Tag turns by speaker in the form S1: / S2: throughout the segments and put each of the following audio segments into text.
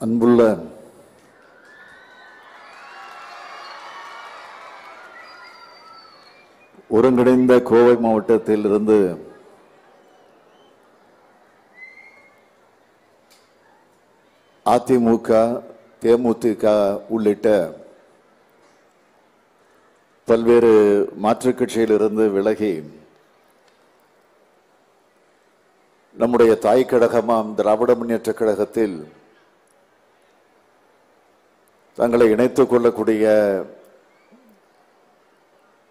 S1: அன்புள்ள ஒருங்கிணைந்த கோவை மாவட்டத்தில் இருந்து அதிமுக தேமுதிக உள்ளிட்ட பல்வேறு மாற்றுக் கட்சியிலிருந்து விலகி நம்முடைய தாய் கழகமாம் திராவிட முன்னேற்ற கழகத்தில் தங்களை இணைத்துக் கொள்ளக்கூடிய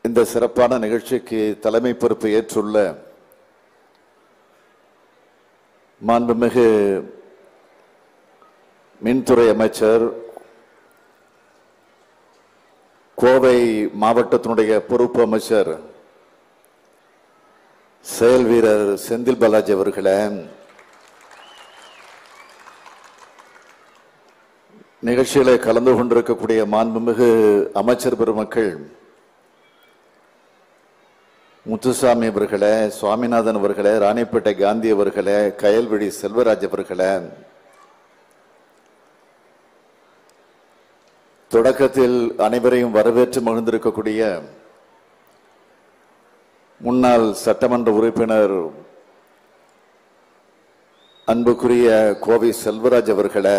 S1: இந்த சிறப்பான நிகழ்ச்சிக்கு தலைமை பொறுப்பு ஏற்றுள்ள மாண்புமிகு மின்துறை அமைச்சர் கோவை மாவட்டத்தினுடைய பொறுப்பு அமைச்சர் செயல் வீரர் செந்தில் பாலாஜி அவர்களை நிகழ்ச்சியில் கலந்து கொண்டிருக்கக்கூடிய மாண்புமிகு அமைச்சர் பெருமக்கள் முத்துசாமி அவர்களே சுவாமிநாதன் அவர்களே ராணிப்பேட்டை காந்தி அவர்களே கயல்விழி செல்வராஜ் அவர்களே தொடக்கத்தில் அனைவரையும் வரவேற்று மகிழ்ந்திருக்கக்கூடிய முன்னாள் சட்டமன்ற உறுப்பினர் அன்புக்குரிய கோவை செல்வராஜ் அவர்களை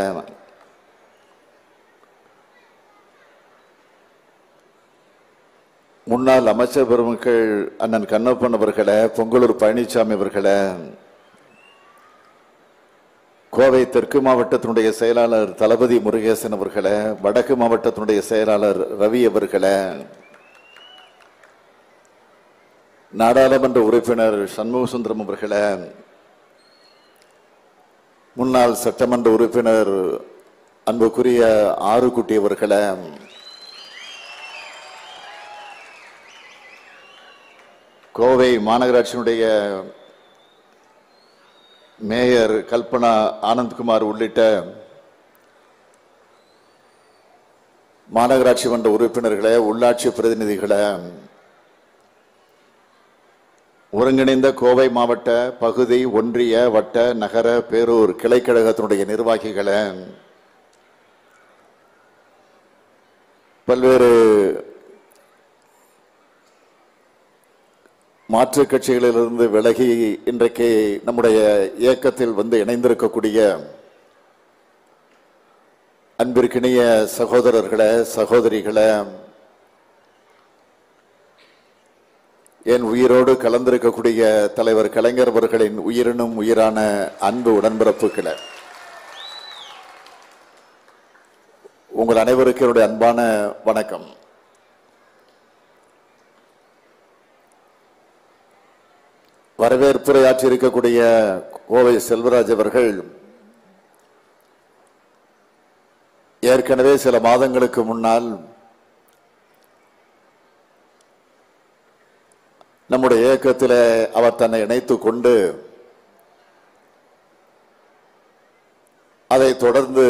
S1: முன்னாள் அமைச்சர் பெருமக்கள் அண்ணன் கண்ணப்பன் அவர்களை பொங்கலூர் பழனிசாமி அவர்களை கோவை தெற்கு மாவட்டத்தினுடைய செயலாளர் தளபதி முருகேசன் அவர்களை வடக்கு மாவட்டத்தினுடைய செயலாளர் ரவி அவர்களை நாடாளுமன்ற உறுப்பினர் சண்முக சுந்தரம் முன்னாள் சட்டமன்ற உறுப்பினர் அன்புக்குரிய ஆறுகுட்டி அவர்களை கோவை மாநகராட்சியினுடைய மேயர் கல்பனா ஆனந்த்குமார் உள்ளிட்ட மாநகராட்சி மன்ற உறுப்பினர்களே உள்ளாட்சி பிரதிநிதிகளே ஒருங்கிணைந்த கோவை மாவட்ட பகுதி ஒன்றிய வட்ட நகர பேரூர் கிளைக்கழகத்தினுடைய நிர்வாகிகளை பல்வேறு மாற்றுக் கட்சிகளிலிருந்து விலகி இன்றைக்கு நம்முடைய இயக்கத்தில் வந்து இணைந்திருக்கக்கூடிய அன்பிற்கினிய சகோதரர்களை சகோதரிகளை என் உயிரோடு கலந்திருக்கக்கூடிய தலைவர் கலைஞர் அவர்களின் உயிரினும் உயிரான அன்பு உடன்பிறப்புகளை உங்கள் அனைவருக்கும் என்னுடைய அன்பான வணக்கம். வரவேற்புரையாற்றி இருக்கக்கூடிய கோவை செல்வராஜ் அவர்கள் ஏற்கனவே சில மாதங்களுக்கு முன்னால் நம்முடைய இயக்கத்தில் அவர் தன்னை இணைத்துக் கொண்டு அதை தொடர்ந்து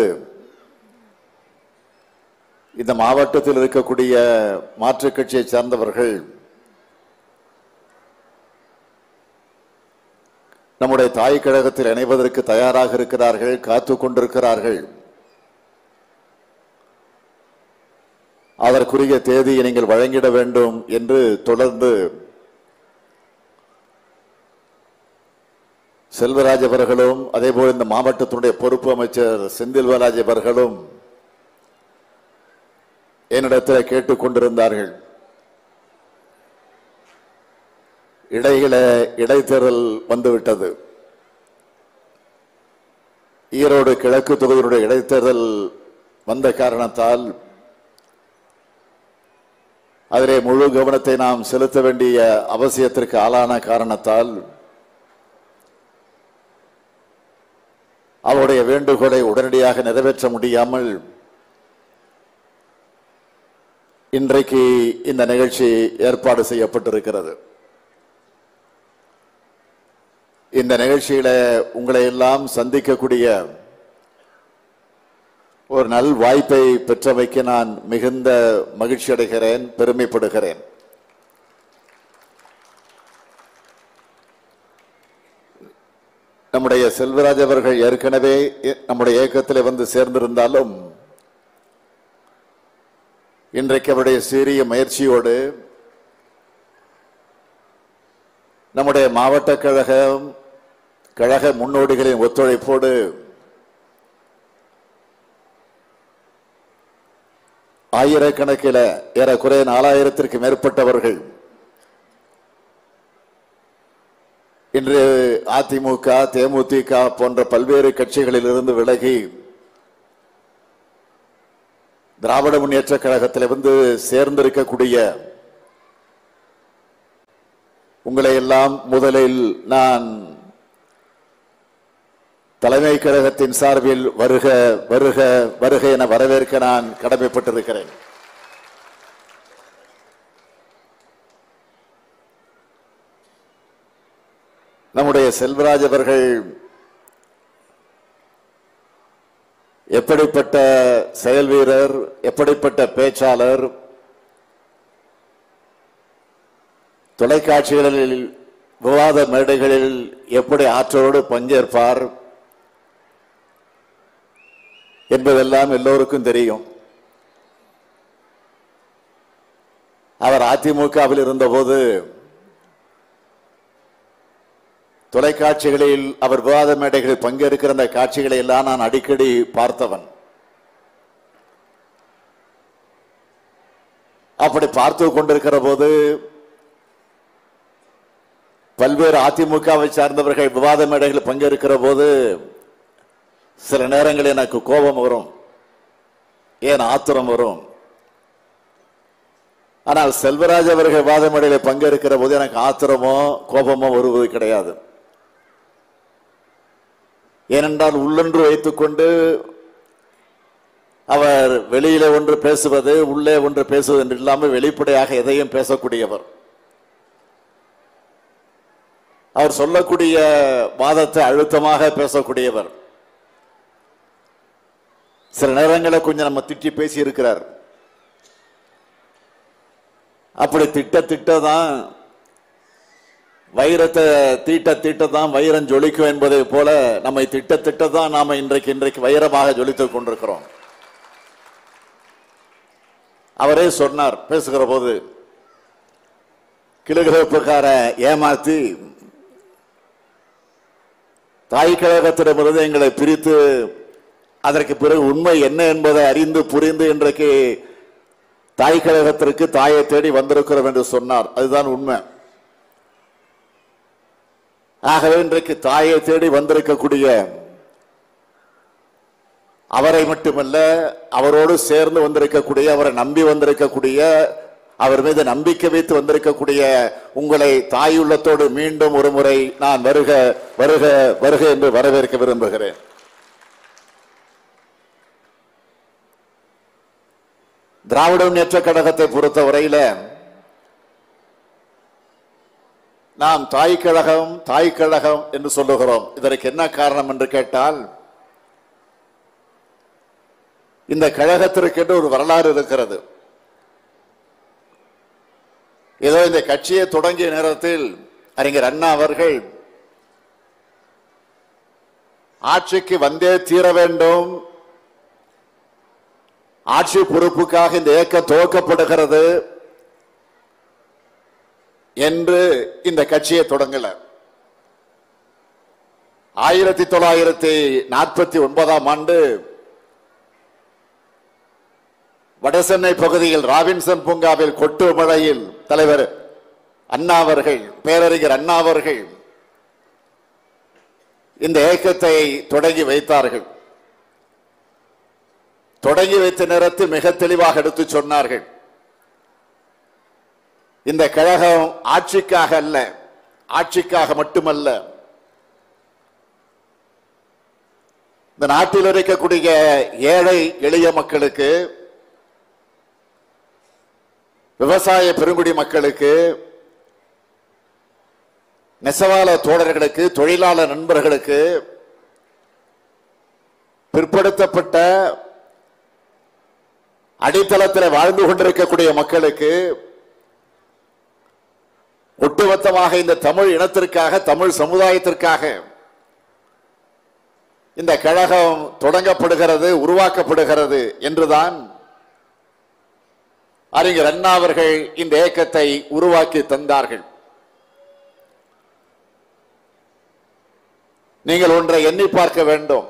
S1: இந்த மாவட்டத்தில் இருக்கக்கூடிய மாற்றுக் கட்சியை சார்ந்தவர்கள் நம்முடைய தாய் கழகத்தில் இணைவதற்கு தயாராக இருக்கிறார்கள் காத்து கொண்டிருக்கிறார்கள். அதற்குரிய தேதியை நீங்கள் வழங்கிட வேண்டும் என்று தொடர்ந்து செல்வராஜ் அவர்களும் அதேபோல் இந்த மாவட்டத்தினுடைய பொறுப்பு அமைச்சர் செந்தில் பாலாஜி அவர்களும் என்னிடத்தில் கேட்டுக்கொண்டிருந்தார்கள் இடையில இடைத்தேர்தல் வந்துவிட்டது. ஈரோடு கிழக்கு தொகுதியினுடைய இடைத்தேர்தல் வந்த காரணத்தால் அதிலே முழு கவனத்தை நாம் செலுத்த வேண்டிய அவசியத்திற்கு ஆளான காரணத்தால் அவருடைய வேண்டுகோளை உடனடியாக நிறைவேற்ற முடியாமல் இன்றைக்கு இந்த நிகழ்ச்சி ஏற்பாடு செய்யப்பட்டிருக்கிறது. இந்த நிகழ்ச்சியில உங்களை எல்லாம் சந்திக்கக்கூடிய ஒரு நல் வாய்ப்பை பெற்றமைக்கு நான் மிகுந்த மகிழ்ச்சி அடைகிறேன் பெருமைப்படுகிறேன். நம்முடைய செல்வராஜ் அவர்கள் ஏற்கனவே நம்முடைய இயக்கத்தில் வந்து சேர்ந்திருந்தாலும் இன்றைக்கு அவருடைய சீரிய முயற்சியோடு நம்முடைய மாவட்ட கழகம் கழக முன்னோடிகளின் ஒத்துழைப்போடு ஆயிரக்கணக்கில் ஏறக்குறைய நாலாயிரத்திற்கு மேற்பட்டவர்கள் இன்று அதிமுக தேமுதிக போன்ற பல்வேறு கட்சிகளில் இருந்து விலகி திராவிட முன்னேற்ற கழகத்தில் வந்து சேர்ந்திருக்கக்கூடிய உங்களை எல்லாம் முதலில் நான் தலைமை கழகத்தின் சார்பில் வருக வருக வருக என வரவேற்க நான் கடமைப்பட்டிருக்கிறேன். நம்முடைய செல்வராஜ் அவர்கள் எப்படிப்பட்ட செயல் வீரர் எப்படிப்பட்ட பேச்சாளர் தொலைக்காட்சிகளில் விவாத மேடைகளில் எப்படி ஆற்றலோடு பங்கேற்பார் என்பதெல்லாம் எல்லோருக்கும் தெரியும். அவர் அதிமுகவில் இருந்தபோது தொலைக்காட்சிகளில் அவர் விவாத மேடைகளில் பங்கேற்கிற அந்த காட்சிகளை எல்லாம் நான் அடிக்கடி பார்த்தவன். அப்படி பார்த்து கொண்டிருக்கிற போது பல்வேறு அதிமுகவை சார்ந்தவர்கள் விவாத மேடைகளில் பங்கேற்கிற போது சில நேரங்களில் எனக்கு கோபம் வரும். ஏன் ஆத்திரம் வரும்? ஆனால் செல்வராஜ் அவர்கள் விவாத பங்கெடுக்கிற பங்கேற்கிற போது எனக்கு ஆத்திரமோ கோபமோ வருவது கிடையாது. ஏனென்றால் உள்ளொன்று வைத்துக்கொண்டு அவர் வெளியில ஒன்று பேசுவது உள்ளே ஒன்று பேசுவது என்று இல்லாமல் வெளிப்படையாக எதையும் பேசக்கூடியவர். அவர் சொல்லக்கூடிய வாதத்தை அழுத்தமாக பேசக்கூடியவர். சில நேரங்களில் கொஞ்சம் நம்ம திட்டி பேசி இருக்கிறார் அப்படி திட்ட திட்ட தான் வைரத்தை தீட்ட தீட்ட தான் வைரம் ஜொலிக்கும் என்பதை போல நம்மை திட்ட திட்ட தான் நாம இன்றைக்கு இன்றைக்கு வைரமாக ஜொலித்துக் கொண்டிருக்கிறோம். அவரே சொன்னார் பேசுகிற போது கிழகிழப்புக்கார ஏமாத்தி தாய் கழகத்திடமிருந்து எங்களை பிரித்து அதற்கு பிறகு உண்மை என்ன என்பதை அறிந்து புரிந்து இன்றைக்கு தாய் கழகத்திற்கு தாயை தேடி வந்திருக்கிறோம் என்று சொன்னார். அதுதான் உண்மை. ஆகவே இன்றைக்கு தாயை தேடி வந்திருக்கக்கூடிய அவரை மட்டுமல்ல அவரோடு சேர்ந்து வந்திருக்கக்கூடிய அவரை நம்பி வந்திருக்கக்கூடிய அவர் மீது நம்பிக்கை வைத்து வந்திருக்கக்கூடிய உங்களை தாயுள்ளத்தோடு மீண்டும் ஒரு முறை நான் வருக வருக வருக என்று வரவேற்க விரும்புகிறேன். திராவிட முன்னேற்ற கழகத்தை பொறுத்தவரையில நாம் தாய் கழகம் தாய் கழகம் என்று சொல்லுகிறோம். இதற்கு என்ன காரணம் என்று கேட்டால் இந்த கழகத்திற்கென்று ஒரு வரலாறு இருக்கிறது. ஏதோ இந்த கட்சியை தொடங்கிய நேரத்தில் அறிஞர் அண்ணா அவர்கள் ஆட்சிக்கு வந்தே தீர வேண்டும் ஆட்சி பொறுப்புக்காக இந்த இயக்கம் துவக்கப்படுகிறது என்று இந்த கட்சியை தொடங்கல. ஆயிரத்தி தொள்ளாயிரத்தி நாற்பத்தி ஒன்பதாம் ஆண்டு வடசென்னை பகுதியில் ராபின்சன் பூங்காவில் கொட்டு மழையில் தலைவர் அண்ணாவர்கள் பேரறிஞர் அண்ணாவர்கள் இந்த இயக்கத்தை தொடங்கி வைத்தார்கள். தொடங்கி வைத்த நேரத்தில் மிக தெளிவாக எடுத்து சொன்னார்கள். இந்த கழகம் ஆட்சிக்காக அல்ல ஆட்சிக்காக மட்டுமல்ல இந்த நாட்டில் இருக்கக்கூடிய ஏழை எளிய மக்களுக்கு விவசாய பெருங்குடி மக்களுக்கு நெசவாள தோழர்களுக்கு தொழிலாளர் நண்பர்களுக்கு பிற்படுத்தப்பட்ட அடித்தளத்தில் வாழ்ந்து கொண்டிருக்கக்கூடிய மக்களுக்கு ஒட்டுமொத்தமாக இந்த தமிழ் இனத்திற்காக தமிழ் சமுதாயத்திற்காக இந்த கழகம் தொடங்கப்படுகிறது உருவாக்கப்படுகிறது என்றுதான் அறிஞர் அண்ணா அவர்கள் இந்த இயக்கத்தை உருவாக்கி தந்தார்கள். நீங்கள் ஒன்றை எண்ணி பார்க்க வேண்டும்.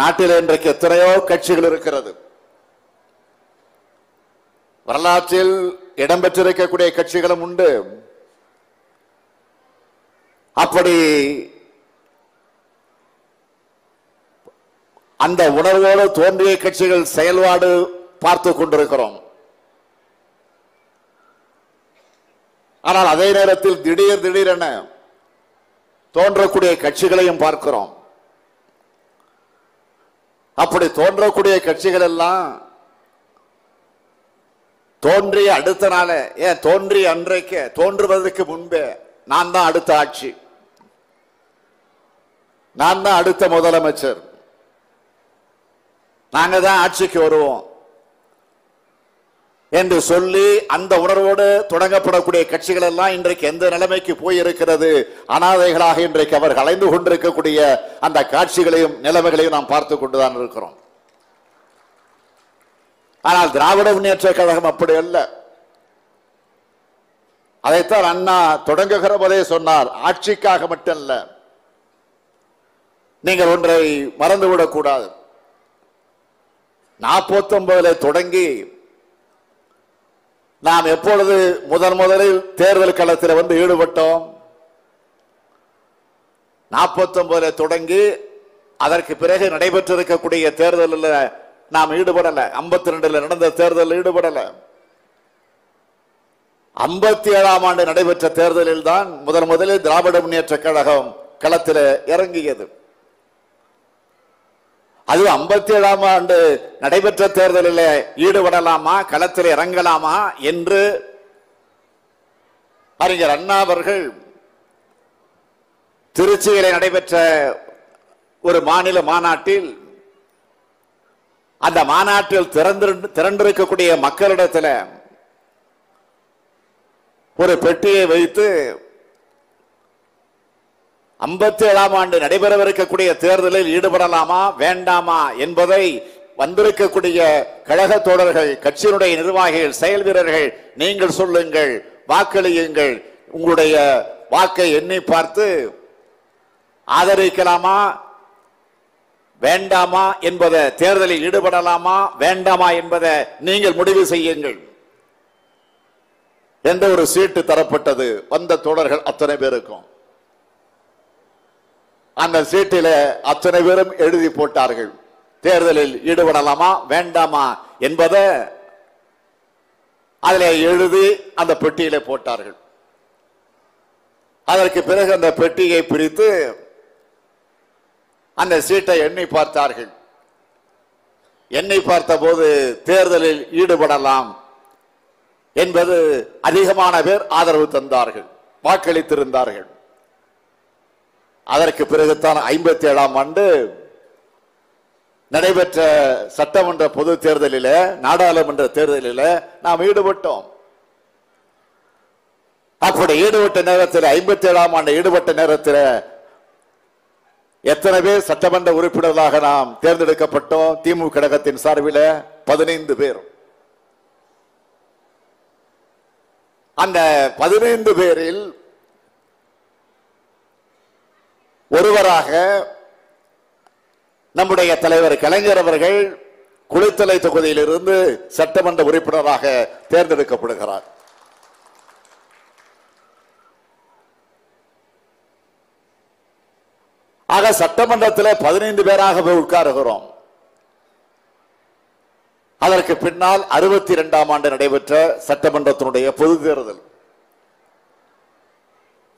S1: நாட்டில் இன்றைக்கு எத்தனையோ கட்சிகள் இருக்கிறது. வரலாற்றில் இடம்பெற்றிருக்கக்கூடிய கட்சிகளும் உண்டு. அப்படி அந்த உணர்வோடு தோன்றிய கட்சிகள் செயல்பாடு பார்த்து கொண்டிருக்கிறோம். ஆனால் அதே நேரத்தில் திடீர் திடீரென தோன்றக்கூடிய கட்சிகளையும் பார்க்கிறோம். அப்படி தோன்றக்கூடிய கட்சிகள் எல்லாம் தோன்றிய அடுத்த நாள ஏன் தோன்றி அன்றைக்கு தோன்றுவதற்கு முன்பே நான் தான் அடுத்த ஆட்சி. நான் தான் அடுத்த முதலமைச்சர். நாங்க தான் ஆட்சிக்கு வருவோம் என்று சொல்லி அந்த உணர்வோடு தொடங்கப்படக்கூடிய கட்சிகள் எல்லாம் இன்றைக்கு எந்த நிலைமைக்கு போயிருக்கிறது அனாதைகளாக இன்றைக்கு அவர் கலைந்து கொண்டிருக்கக்கூடிய அந்த காட்சிகளையும் நிலைமைகளையும் நாம் பார்த்து கொண்டுதான் இருக்கிறோம். ஆனால் திராவிட முன்னேற்ற கழகம் அப்படி அல்ல. அதைத்தான் அண்ணா தொடங்குகிற போதே சொன்னார் ஆட்சிக்காக மட்டுமல்ல நீங்கள் ஒன்றை மறந்துவிடக்கூடாது கூடாது. தொடங்கி நாம் எப்பொழுது முதன் முதலில் தேர்தல் களத்தில் வந்து ஈடுபட்டோம் நாற்பத்தி தொடங்கி அதற்கு பிறகு நடைபெற்றிருக்கக்கூடிய தேர்தலில் நாம் ஈடுபடல. ஐம்பத்தி ரெண்டுல நடந்த தேர்தலில் ஈடுபடல. ஐம்பத்தி ஏழாம் ஆண்டு நடைபெற்ற தேர்தலில் தான் முதன் முதலில் திராவிட முன்னேற்ற கழகம் களத்தில் இறங்கியது. அது ஐம்பத்தி ஏழாம் ஆண்டு நடைபெற்ற தேர்தலில் ஈடுபடலாமா களத்தில் இறங்கலாமா என்று அறிஞர் அண்ணா அவர்கள் திருச்சியில் நடைபெற்ற ஒரு மாநில மாநாட்டில் அந்த மாநாட்டில் திறந்து திரண்டிருக்கக்கூடிய மக்களிடத்தில் ஒரு பெட்டியை வைத்து ஐம்பத்தி ஏழாம் ஆண்டு நடைபெறவிருக்கக்கூடிய தேர்தலில் ஈடுபடலாமா வேண்டாமா என்பதை வந்திருக்கக்கூடிய கழக தோழர்கள் கட்சியினுடைய நிர்வாகிகள் செயல் வீரர்கள் நீங்கள் சொல்லுங்கள் வாக்களியுங்கள் உங்களுடைய வாக்கை எண்ணி பார்த்து ஆதரிக்கலாமா வேண்டாமா என்பதை தேர்தலில் ஈடுபடலாமா? வேண்டாமா என்பதை நீங்கள் முடிவு செய்யுங்கள். என்ற ஒரு சீட்டு தரப்பட்டது வந்த தோழர்கள் அத்தனை பேருக்கும். அந்த சீட்டில அத்தனை பேரும் எழுதி போட்டார்கள். தேர்தலில் ஈடுபடலாமா வேண்டாமா என்பதை அதில் எழுதி அந்த பெட்டியில போட்டார்கள். அதற்கு பிறகு அந்த பெட்டியை பிரித்து அந்த சீட்டை எண்ணி பார்த்தார்கள். எண்ணி பார்த்தபோது தேர்தலில் ஈடுபடலாம் என்பது அதிகமான பேர் ஆதரவு தந்தார்கள் வாக்களித்திருந்தார்கள். அதற்கு பிறகுதான் ஐம்பத்தி ஏழாம் ஆண்டு நடைபெற்ற சட்டமன்ற பொது தேர்தலில் நாடாளுமன்ற தேர்தலில் நாம் ஈடுபட்டோம். அப்படி ஈடுபட்ட நேரத்தில் ஐம்பத்தி ஏழாம் ஆண்டு ஈடுபட்ட நேரத்தில் எத்தனை பேர் சட்டமன்ற உறுப்பினர்களாக நாம் தேர்ந்தெடுக்கப்பட்டோம்? திமுக கழகத்தின் சார்பில் பதினைந்து பேர். அந்த பதினைந்து பேரில் ஒருவராக நம்முடைய தலைவர் கலைஞர் அவர்கள் குளித்தலை தொகுதியிலிருந்து சட்டமன்ற உறுப்பினராக தேர்ந்தெடுக்கப்படுகிறார். ஆக சட்டமன்றத்தில் பதினைந்து பேராக போய் உட்காருகிறோம். அதற்கு பின்னால் அறுபத்தி இரண்டாம் ஆண்டு நடைபெற்ற சட்டமன்றத்தினுடைய பொது தேர்தல்.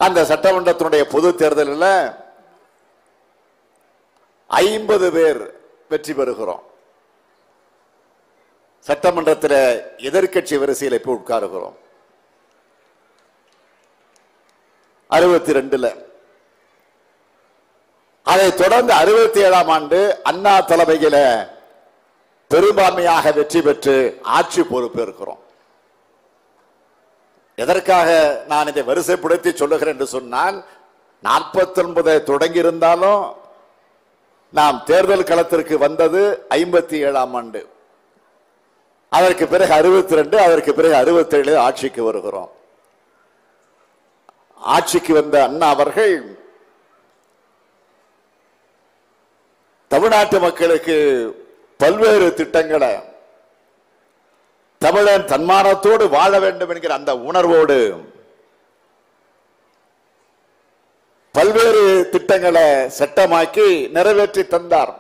S1: அந்த சட்டமன்றத்தினுடைய பொது தேர்தலில் ஐம்பது பேர் வெற்றி பெறுகிறோம். சட்டமன்றத்தில் எதிர்கட்சி வரிசையில் இப்போ உட்காருகிறோம். அறுபத்தி ரெண்டுல அதை தொடர்ந்து அறுபத்தி ஏழாம் ஆண்டு அண்ணா தலைமையில பெரும்பான்மையாக வெற்றி பெற்று ஆட்சி பொறுப்பேற்கிறோம் எதற்காக நான் இதை வரிசைப்படுத்தி சொல்லுகிறேன் என்று சொன்னால் நாற்பத்தி ஒன்பதை தொடங்கி இருந்தாலும் நாம் தேர்தல் களத்திற்கு வந்தது ஐம்பத்தி ஏழாம் ஆண்டு. அதற்கு பிறகு அறுபத்தி ரெண்டு அதற்கு பிறகு அறுபத்தி ஏழு ஆட்சிக்கு வருகிறோம். ஆட்சிக்கு வந்த அண்ணா அவர்கள் தமிழ்நாட்டு மக்களுக்கு பல்வேறு திட்டங்களை தமிழன் தன்மானத்தோடு வாழ வேண்டும் என்கிற அந்த உணர்வோடு பல்வேறு திட்டங்களை சட்டமாக்கி நிறைவேற்றி தந்தார்.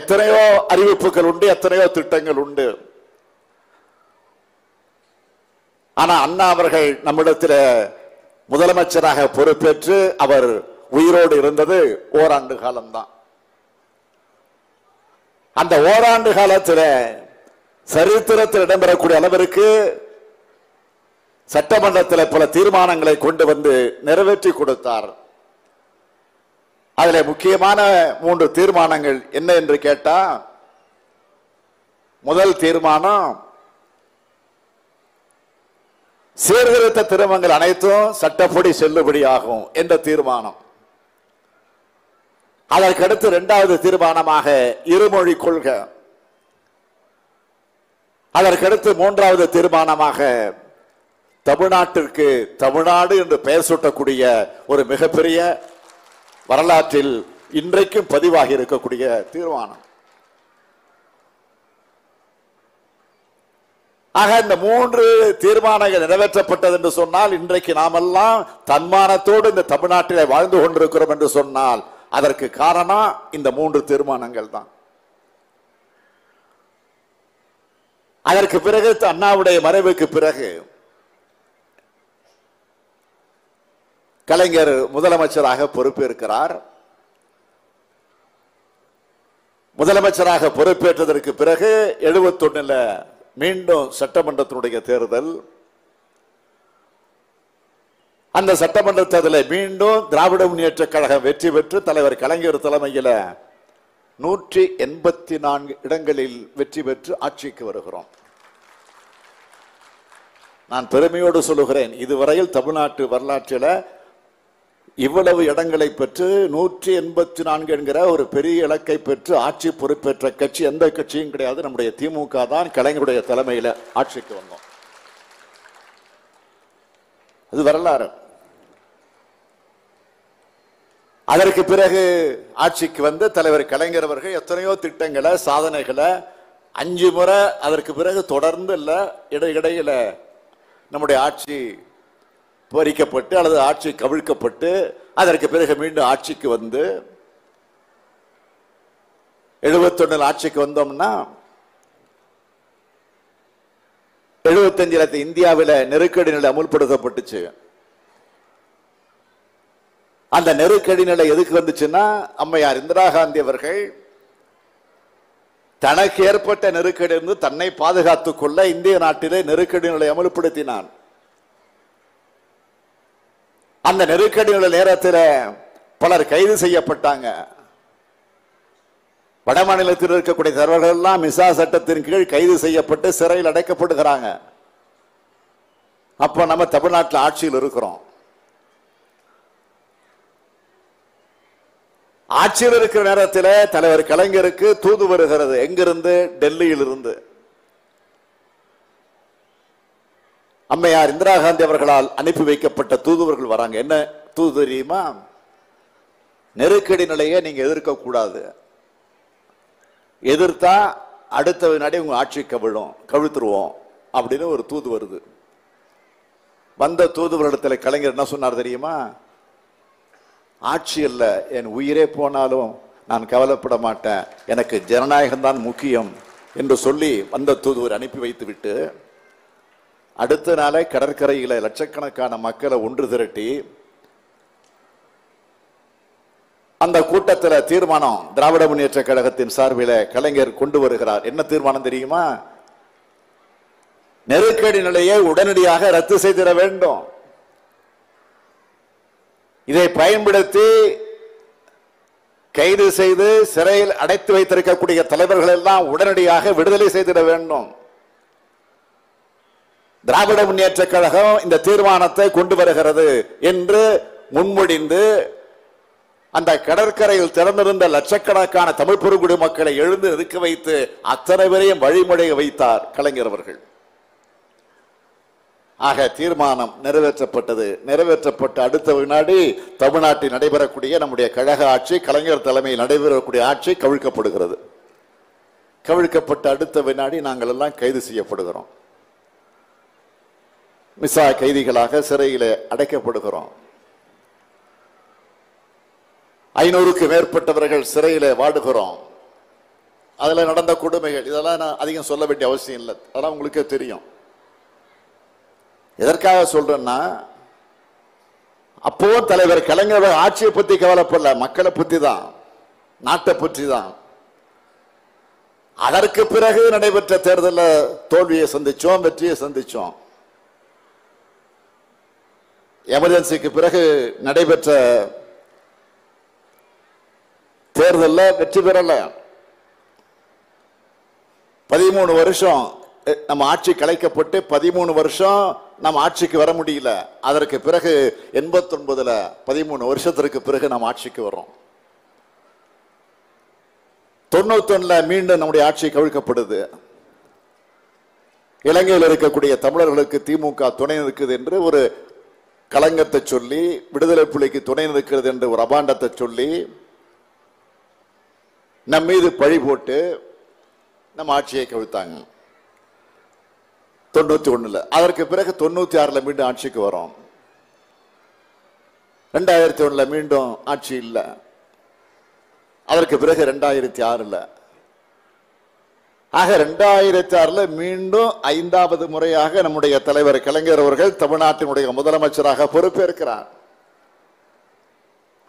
S1: எத்தனையோ அறிவிப்புகள் உண்டு எத்தனையோ திட்டங்கள் உண்டு. ஆனா அண்ணா அவர்கள் நம்மிடத்தில் முதலமைச்சராக பொறுப்பேற்று அவர் உயிரோடு இருந்தது ஓராண்டு காலம்தான். அந்த ஓராண்டு காலத்தில் சரித்திரத்தில் இடம்பெறக்கூடிய அளவிற்கு சட்டமன்றத்தில் பல தீர்மானங்களை கொண்டு வந்து நிறைவேற்றி கொடுத்தார். அதில் முக்கியமான மூன்று தீர்மானங்கள் என்ன என்று கேட்டா முதல் தீர்மானம் சீர்திருத்த திருமங்கள் அனைத்தும் சட்டப்படி செல்லுபடியாகும் என்ற தீர்மானம். அதற்கடுத்து இரண்டாவது தீர்மானமாக இருமொழி கொள்கை. அதற்கடுத்து மூன்றாவது தீர்மானமாக தமிழ்நாட்டிற்கு தமிழ்நாடு என்று பெயர் சூட்டக்கூடிய ஒரு மிகப்பெரிய வரலாற்றில் இன்றைக்கும் பதிவாகி இருக்கக்கூடிய தீர்மானம். ஆக இந்த மூன்று தீர்மானங்கள் நிறைவேற்றப்பட்டது என்று சொன்னால் இன்றைக்கு நாமெல்லாம் தன்மானத்தோடு இந்த தமிழ்நாட்டிலே வாழ்ந்து கொண்டிருக்கிறோம் என்று சொன்னால் அதற்கு காரணம் இந்த மூன்று தீர்மானங்கள் தான் அதற்கு பிறகு அண்ணாவுடைய மறைவுக்கு பிறகு கலைஞர் முதலமைச்சராக பொறுப்பேற்கிறார். முதலமைச்சராக பொறுப்பேற்றதற்கு பிறகு எழுபத்தொன்னுல மீண்டும் சட்டமன்றத்தினுடைய தேர்தல் அந்த சட்டமன்ற தேர்தலில் மீண்டும் திராவிட முன்னேற்ற கழகம் வெற்றி பெற்று தலைவர் கலைஞர் தலைமையில் நூற்றி எண்பத்தி நான்கு இடங்களில் வெற்றி பெற்று ஆட்சிக்கு வருகிறோம். நான் பெருமையோடு சொல்லுகிறேன் இதுவரையில் தமிழ்நாட்டு வரலாற்றில் இவ்வளவு இடங்களை பெற்று நூற்றி எண்பத்தி நான்கு என்கிற ஒரு பெரிய இலக்கை பெற்று ஆட்சி பொறுப்பேற்ற கட்சி எந்த கட்சியும் கிடையாது. நம்முடைய திமுக தான் கலைஞருடைய தலைமையில் ஆட்சிக்கு வந்தோம். அது வரலாறு. அதற்கு பிறகு ஆட்சிக்கு வந்து தலைவர் கலைஞர் அவர்கள் எத்தனையோ திட்டங்களை சாதனைகளை அஞ்சு முறை அதற்கு பிறகு தொடர்ந்து இல்லை இடையிடையில் நம்முடைய ஆட்சி பறிக்கப்பட்டு அல்லது ஆட்சி கவிழ்க்கப்பட்டு அதற்கு பிறகு மீண்டும் ஆட்சிக்கு வந்து எழுபத்தொன்னில் ஆட்சிக்கு வந்தோம்னா எழுபத்தஞ்சில் இந்தியாவில் நெருக்கடி நிலை அமுல்படுத்தப்பட்டுச்சு. அந்த நெருக்கடி நிலை எதுக்கு வந்துச்சுன்னா அம்மையார் இந்திரா காந்தி அவர்கள் தனக்கு ஏற்பட்ட நெருக்கடி இருந்து தன்னை பாதுகாத்துக் கொள்ள இந்திய நாட்டிலே நெருக்கடி நிலை அமல்படுத்தினான். அந்த நெருக்கடி நிலை நேரத்தில் பலர் கைது செய்யப்பட்டாங்க. வட மாநிலத்தில் இருக்கக்கூடிய தலைவர்கள் எல்லாம் மிசா சட்டத்தின் கீழ் கைது செய்யப்பட்டு சிறையில் அடைக்கப்படுகிறாங்க. அப்போ நம்ம தமிழ்நாட்டில் ஆட்சியில் இருக்கிறோம். ஆட்சியில் இருக்கிற நேரத்தில் தலைவர் கலைஞருக்கு தூது வருகிறது. எங்கிருந்து? டெல்லியில் இருந்து அம்மையார் இந்திரா காந்தி அவர்களால் அனுப்பி வைக்கப்பட்ட தூதுவர்கள் வராங்க. என்ன தூது தெரியுமா? நெருக்கடி நிலையை நீங்க எதிர்க்க கூடாது. எதிர்த்தா அடுத்த வினாடி உங்க ஆட்சி கவிழும் கவிழ்த்துருவோம் அப்படின்னு ஒரு தூது வருது. வந்த தூதுவரிடத்தில் கலைஞர் என்ன சொன்னார் தெரியுமா? ஆட்சி அல்ல. என் உயிரே போனாலும் நான் கவலைப்பட மாட்டேன். எனக்கு ஜனநாயகம்தான் முக்கியம் என்று சொல்லி வந்த தூதுவர் அனுப்பி வைத்துவிட்டு அடுத்த நாளே கடற்கரையில் லட்சக்கணக்கான மக்களை ஒன்று திரட்டி அந்த கூட்டத்தில் தீர்மானம் திராவிட முன்னேற்ற கழகத்தின் சார்பில் கலைஞர் கொண்டு வருகிறார். என்ன தீர்மானம் தெரியுமா? நெருக்கடி நிலையை உடனடியாக ரத்து செய்திட வேண்டும். இதை பயன்படுத்தி கைது செய்து சிறையில் அடைத்து வைத்திருக்கக்கூடிய தலைவர்கள் எல்லாம் உடனடியாக விடுதலை செய்திட வேண்டும். திராவிட முன்னேற்ற கழகம் இந்த தீர்மானத்தை கொண்டு வருகிறது என்று முன்மொழிந்து அந்த கடற்கரையில் திறந்திருந்த லட்சக்கணக்கான தமிழ் பெருங்குடி மக்களை எழுந்து நிற்க வைத்து அத்தனை பேரையும் வழிமுறைய வைத்தார் கலைஞர் அவர்கள். ஆக தீர்மானம் நிறைவேற்றப்பட்டது. நிறைவேற்றப்பட்ட அடுத்த வினாடி தமிழ்நாட்டில் நடைபெறக்கூடிய நம்முடைய கழக ஆட்சி கலைஞர் தலைமையில் நடைபெறக்கூடிய ஆட்சி கவிழ்க்கப்படுகிறது. கவிழ்க்கப்பட்ட அடுத்த வினாடி நாங்கள் எல்லாம் கைது செய்யப்படுகிறோம். மிசா கைதிகளாக சிறையில் அடைக்கப்படுகிறோம். ஐநூறுக்கு மேற்பட்டவர்கள் சிறையில் வாடுகிறோம். அதில் நடந்த கொடுமைகள் இதெல்லாம் நான் அதிகம் சொல்ல வேண்டிய அவசியம் இல்லை. அதெல்லாம் உங்களுக்கே தெரியும். எதற்காக சொல்றேன்னா அப்போ தலைவர் கலைஞரோட ஆட்சியை பத்தி கவலைப்படல மக்களை பத்தி தான் நாட்டை பற்றி தான் அதற்கு பிறகு நடைபெற்ற தேர்தலில் தோல்வியை சந்திச்சோம் வெற்றியை சந்திச்சோம். எமர்ஜென்சிக்கு பிறகு நடைபெற்ற தேர்தலில் வெற்றி பெறல. பதிமூணு வருஷம் நம்ம ஆட்சி கலைக்கப்பட்டு பதிமூணு வருஷம் நம்ம ஆட்சிக்கு வர முடியல. அதற்கு பிறகு எண்பத்தொன்பதில் பதிமூணு வருஷத்திற்கு பிறகு நம்ம ஆட்சிக்கு வர்றோம். தொண்ணூத்தொன்னுல மீண்டும் நம்முடைய ஆட்சி கவிழ்க்கப்படுது. இலங்கையில் இருக்கக்கூடிய தமிழர்களுக்கு திமுக துணை நிற்குது என்று ஒரு கலங்கத்தை சொல்லி விடுதலை புலிக்கு துணை நிற்கிறது என்று ஒரு அபாண்டத்தை சொல்லி நம் மீது பழி போட்டு நம்ம ஆட்சியை கவிழ்த்தாங்க. தொண்ணூத்தி ஒண்ணுல. அதற்கு பிறகு தொண்ணூத்தி ஆறுல மீண்டும் ஆட்சிக்கு வரோம். ரெண்டாயிரத்தி ஒண்ணுல மீண்டும் ஆட்சி இல்லை. அதற்கு பிறகு ரெண்டாயிரத்தி ஆறுல. ஆக ரெண்டாயிரத்தி ஆறுல மீண்டும் ஐந்தாவது முறையாக நம்முடைய தலைவர் கலைஞர் அவர்கள் தமிழ்நாட்டினுடைய முதலமைச்சராக பொறுப்பேற்கிறார்.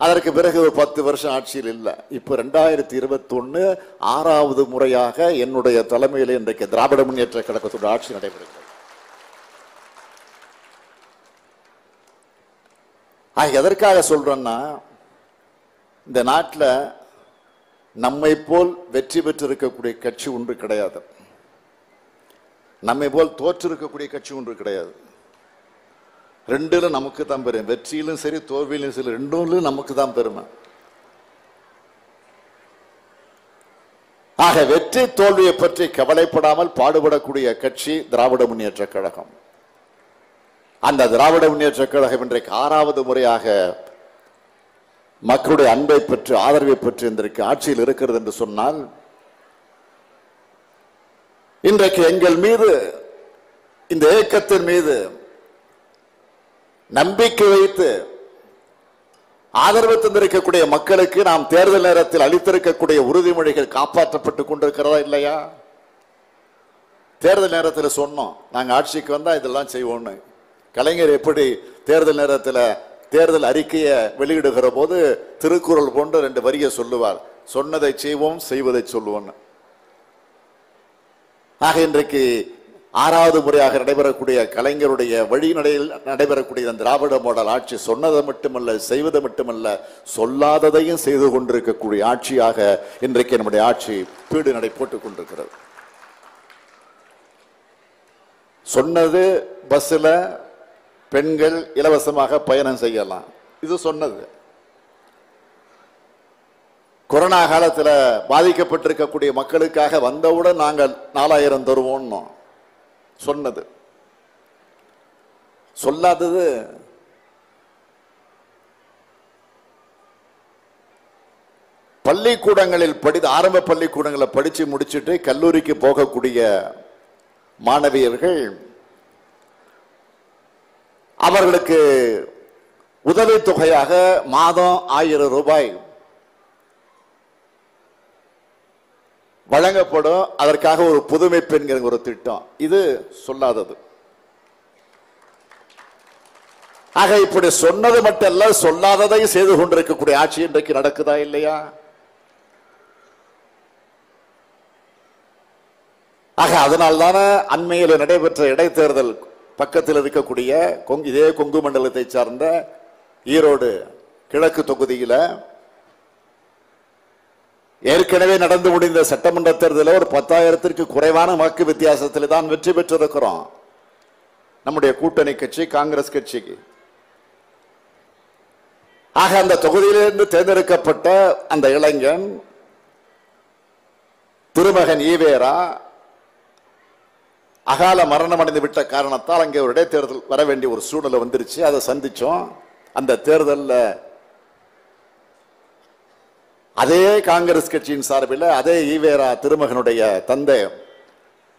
S1: அதற்கு பிறகு பத்து வருஷம் ஆட்சியில் இல்லை. இப்போ ரெண்டாயிரத்தி இருபத்தொன்னு ஆறாவது முறையாக என்னுடைய தலைமையில் இன்றைக்கு திராவிட முன்னேற்ற கழகத்துடைய ஆட்சி நடைபெறுகிறது. ஆக எதற்காக சொல்றேன்னா இந்த நாட்டில் நம்மை போல் வெற்றி பெற்றிருக்கக்கூடிய கட்சி ஒன்று கிடையாது. நம்மை போல் தோற்றிருக்கக்கூடிய கட்சி ஒன்று கிடையாது. ரெண்டுல நமக்கு தான் பெருமை. வெற்றியிலும் சரி தோல்வியிலும் சரி ரெண்டும் நமக்கு தான் பெருமை. ஆக வெற்றி தோல்வியை பற்றி கவலைப்படாமல் பாடுபடக்கூடிய கட்சி திராவிட முன்னேற்ற கழகம். அந்த திராவிட முன்னேற்ற கழகம் இன்றைக்கு ஆறாவது முறையாக மக்களுடைய அன்பை பெற்று ஆதரவை பெற்று இன்றைக்கு ஆட்சியில் இருக்கிறது என்று சொன்னால் இன்றைக்கு எங்கள் மீது இந்த இயக்கத்தின் மீது நம்பிக்கை வைத்து ஆதரவு தந்திருக்கக்கூடிய மக்களுக்கு நாம் தேர்தல் நேரத்தில் அளித்திருக்கக்கூடிய உறுதிமொழிகள் காப்பாற்றப்பட்டுக் கொண்டிருக்கிறதா இல்லையா? தேர்தல் நேரத்தில் சொன்னோம். நாங்கள் ஆட்சிக்கு வந்தால் இதெல்லாம் செய்வோம்னு. கலைஞர் எப்படி தேர்தல் நேரத்தில் தேர்தல் அறிக்கையை வெளியிடுகிற போது திருக்குறள் போன்ற ரெண்டு வரியை சொல்லுவார். சொன்னதை செய்வோம் செய்வதை சொல்லுவோம்னு. ஆக இன்றைக்கு ஆறாவது முறையாக நடைபெறக்கூடிய கலைஞருடைய வழிநடையில் நடைபெறக்கூடிய அந்த திராவிட மாடல் ஆட்சி சொன்னதை மட்டுமல்ல செய்வது மட்டுமல்ல சொல்லாததையும் செய்து கொண்டிருக்கக்கூடிய ஆட்சியாக இன்றைக்கு நம்முடைய ஆட்சி பீடு நடை போட்டுக் கொண்டிருக்கிறது. சொன்னது பஸ்ஸில் பெண்கள் இலவசமாக பயணம் செய்யலாம். இது சொன்னது. கொரோனா காலத்தில் பாதிக்கப்பட்டிருக்கக்கூடிய மக்களுக்காக வந்தவுடன் நாங்கள் நாலாயிரம் தருவோம்னோம். சொன்னது. சொல்லாதது பள்ளிக்கூடங்களில் படி ஆரம்ப பள்ளிக்கூடங்களை படிச்சு முடிச்சுட்டு கல்லூரிக்கு போகக்கூடிய மாணவியர்கள் அவர்களுக்கு உதவித்தொகையாக மாதம் ஆயிரம் ரூபாய் வழங்கப்படும். அதற்காக ஒரு புதுமை பெண்கிற ஒரு திட்டம். இது சொல்லாதது. ஆக இப்படி சொன்னது மட்டுமல்ல சொல்லாததை செய்து கொண்டிருக்கக்கூடிய ஆட்சி இன்றைக்கு நடக்குதா இல்லையா? ஆக அதனால் தானே அண்மையில் நடைபெற்ற இடைத்தேர்தல் பக்கத்தில் இருக்கக்கூடிய கொங்கு இதே கொங்கு மண்டலத்தை சார்ந்த ஈரோடு கிழக்கு தொகுதியில் ஏற்கனவே நடந்து முடிந்த சட்டமன்ற தேர்தலில் ஒரு பத்தாயிரத்திற்கு குறைவான வாக்கு வித்தியாசத்தில் தான் வெற்றி பெற்றிருக்கிறோம். நம்முடைய கூட்டணி கட்சி காங்கிரஸ் கட்சிக்கு ஆக அந்த தொகுதியிலிருந்து தேர்ந்தெடுக்கப்பட்ட அந்த இளைஞன் திருமகன் ஈவேரா அகால மரணம் அடைந்து விட்ட காரணத்தால் அங்கே ஒரு இடைத்தேர்தல் வர வேண்டிய ஒரு சூழ்நிலை வந்துருச்சு. அதை சந்திச்சோம். அந்த தேர்தலில் அதே காங்கிரஸ் கட்சியின் சார்பில் அதே ஈவேரா திருமகனுடைய தந்தை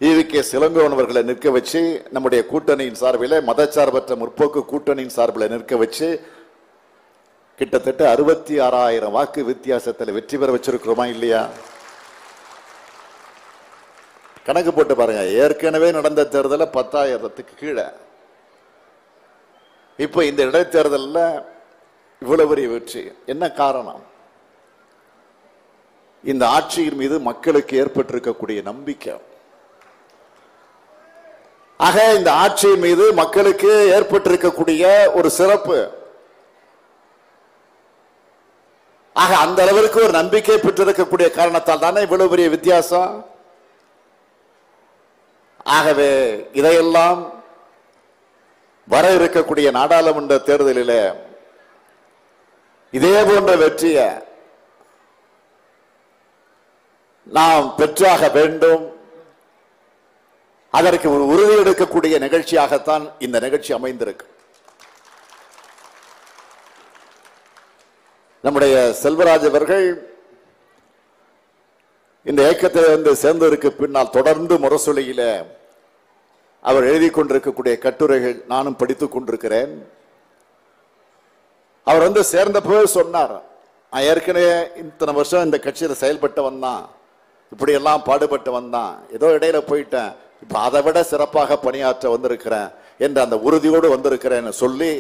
S1: ஈவி கே சிலங்கோவன் அவர்களை நிற்க வச்சு நம்முடைய கூட்டணியின் சார்பில் மதச்சார்பற்ற முற்போக்கு கூட்டணியின் சார்பில் நிற்க வச்சு கிட்டத்தட்ட அறுபத்தி ஆறாயிரம் வாக்கு வித்தியாசத்தில் வெற்றி பெற வச்சிருக்கிறோமா இல்லையா? கணக்கு போட்டு பாருங்க. ஏற்கனவே நடந்த தேர்தலில் பத்தாயிரத்துக்கு கீழே. இப்போ இந்த இடைத்தேர்தலில் இவ்வளவு பெரிய வெற்றி. என்ன காரணம்? இந்த ஆட்சியின் மீது மக்களுக்கு ஏற்பட்டிருக்கக்கூடிய நம்பிக்கை. ஆக இந்த ஆட்சியின் மீது மக்களுக்கு ஏற்பட்டிருக்கக்கூடிய ஒரு சிறப்பு. ஆக அந்த அளவிற்கு ஒரு நம்பிக்கை பெற்றிருக்கக்கூடிய காரணத்தால் தானே இவ்வளவு பெரிய வித்தியாசம்? ஆகவே இதையெல்லாம் வர இருக்கக்கூடிய நாடாளுமன்ற தேர்தலில் இதே போன்ற வெற்றியை நாம் பெற்றாக வேண்டும். அதற்கு ஒரு உறுதி எடுக்கக்கூடிய நிகழ்ச்சியாகத்தான் இந்த நிகழ்ச்சி அமைந்திருக்கு. நம்முடைய செல்வராஜ் அவர்கள் இந்த இயக்கத்தில் வந்து சேர்ந்ததற்கு பின்னால் தொடர்ந்து முரசொலியில அவர் எழுதி கொண்டிருக்கக்கூடிய கட்டுரைகள் நானும் படித்துக் கொண்டிருக்கிறேன். அவர் வந்து சேர்ந்தப்போ சொன்னார் நான் ஏற்கனவே இத்தனை வருஷம் இந்த கட்சியில செயல்பட்டவன் தான் இப்படி எல்லாம் பாடுபட்டு வந்தான். ஏதோ இடையில போயிட்டேன். இப்ப அதை விட சிறப்பாக பணியாற்ற வந்திருக்கிறேன் என்று அந்த உறுதியோடு வந்திருக்கிறேன்னு சொல்லி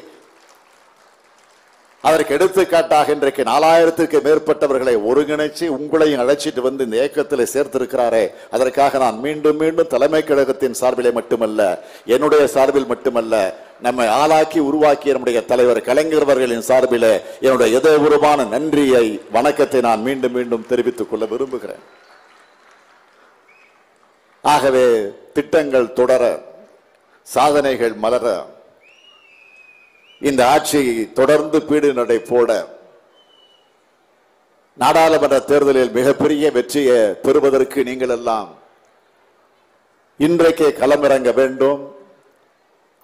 S1: அதற்கு எடுத்துக்காட்டாக இன்றைக்கு நாலாயிரத்திற்கு மேற்பட்டவர்களை ஒருங்கிணைச்சு உங்களையும் அழைச்சிட்டு வந்து இந்த இயக்கத்தில் சேர்த்திருக்கிறாரே. அதற்காக நான் மீண்டும் மீண்டும் தலைமை கழகத்தின் சார்பிலே மட்டுமல்ல என்னுடைய சார்பில் மட்டுமல்ல நம்மை ஆளாக்கி உருவாக்கிய நம்முடைய தலைவர் கலைஞர்வர்களின் சார்பிலே என்னுடைய இதயபூர்வமான நன்றியை வணக்கத்தை நான் மீண்டும் மீண்டும் தெரிவித்துக் கொள்ள விரும்புகிறேன். ஆகவே திட்டங்கள் தொடர சாதனைகள் மலர இந்த ஆட்சி தொடர்ந்து பீடு நடை போட நாடாளுமன்ற தேர்தலில் மிகப்பெரிய வெற்றியை பெறுவதற்கு நீங்கள் எல்லாம் இன்றைக்கே களமிறங்க வேண்டும்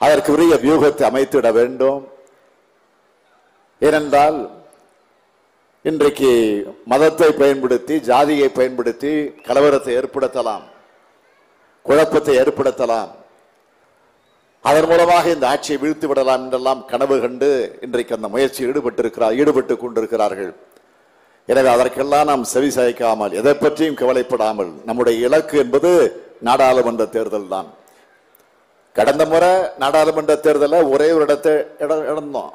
S1: அதற்கு உரிய வியூகத்தை அமைத்திட வேண்டும். ஏனென்றால் இன்றைக்கு மதத்தை பயன்படுத்தி ஜாதியை பயன்படுத்தி கலவரத்தை ஏற்படுத்தலாம். குழப்பத்தை ஏற்படுத்தலாம். அதன் மூலமாக இந்த ஆட்சியை வீழ்த்து விடலாம் என்றெல்லாம் கனவு கண்டு இன்றைக்கு அந்த முயற்சி ஈடுபட்டிருக்கிறார் ஈடுபட்டு கொண்டிருக்கிறார்கள். எனவே அதற்கெல்லாம் நாம் செவி சாய்க்காமல் எதை பற்றியும் கவலைப்படாமல் நம்முடைய இலக்கு என்பது நாடாளுமன்ற தேர்தல் தான். கடந்த முறை நாடாளுமன்ற தேர்தலில் ஒரே ஒரு இடத்தை இடம் இழந்தோம்.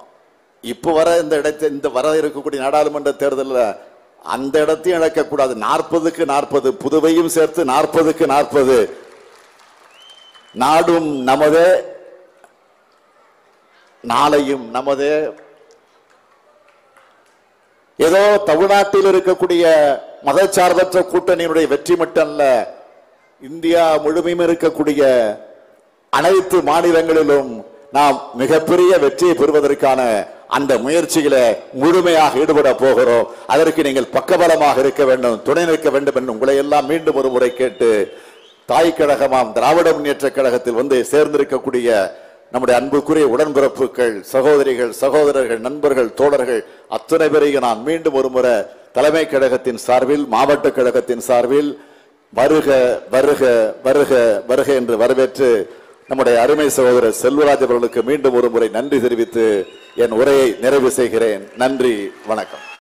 S1: இப்போ வர இந்த இடத்தை இந்த வர இருக்கக்கூடிய நாடாளுமன்ற தேர்தலில் அந்த இடத்தையும் இழக்கக்கூடாது. நாற்பதுக்கு நாற்பது புதுவையும் சேர்த்து நாற்பதுக்கு நாற்பது நாடும் நமது நாளையும் நமது. ஏதோ தமிழ்நாட்டில் இருக்கக்கூடிய மதச்சார்பற்ற கூட்டணியினுடைய வெற்றி மட்டும் அல்ல இந்தியா முழுமையும் இருக்கக்கூடிய அனைத்து மாநிலங்களிலும் நாம் மிகப்பெரிய வெற்றியை பெறுவதற்கான அந்த முயற்சியில முழுமையாக ஈடுபட போகிறோம். அதற்கு நீங்கள் பக்கபலமாக இருக்க வேண்டும் துணை நிற்க வேண்டும் என்று உங்களை எல்லாம் மீண்டும் ஒரு முறை கேட்டு தாய் கழகமாம் திராவிட முன்னேற்ற கழகத்தில் வந்து சேர்ந்திருக்கக்கூடிய நம்முடைய அன்புக்குரிய உடன்பிறப்புகள் சகோதரிகள் சகோதரர்கள் நண்பர்கள் தோழர்கள் அத்தனை பேரையும் நான் மீண்டும் ஒரு முறை தலைமை கழகத்தின் சார்பில் மாவட்ட கழகத்தின் சார்பில் வருக வருக வருக வருக என்று வரவேற்று நம்முடைய அருமை சகோதரர் செல்வராஜ் அவர்களுக்கு மீண்டும் ஒரு முறை நன்றி தெரிவித்து என் உரையை நிறைவு செய்கிறேன். நன்றி வணக்கம்.